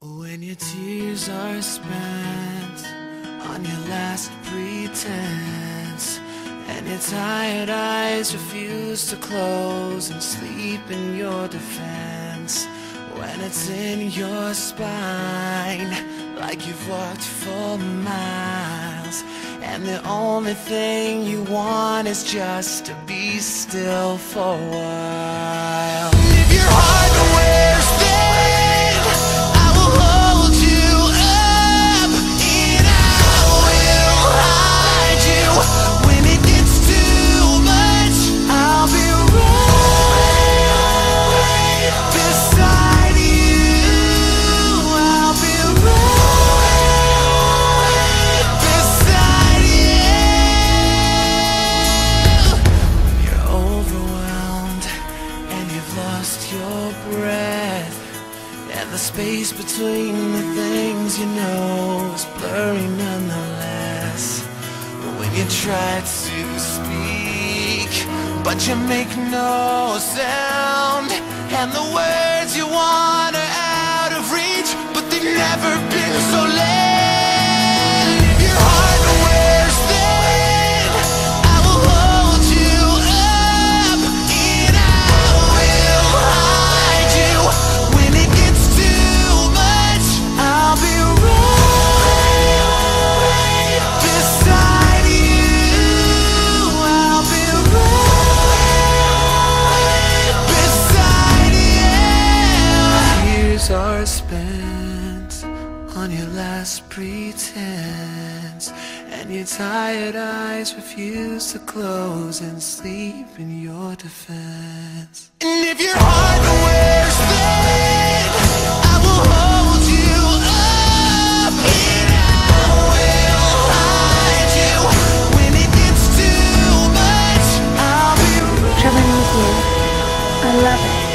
When your tears are spent on your last pretense And your tired eyes refuse to close and sleep in your defense When it's in your spine like you've walked for miles And the only thing you want is just to be still for a while the space between the things you know is blurry nonetheless. When you try to speak But you make no sound And the words you want are out of reach But they've never been so late pretense And your tired eyes refuse to close And sleep in your defense. And if your heart wears thin I with you I love it.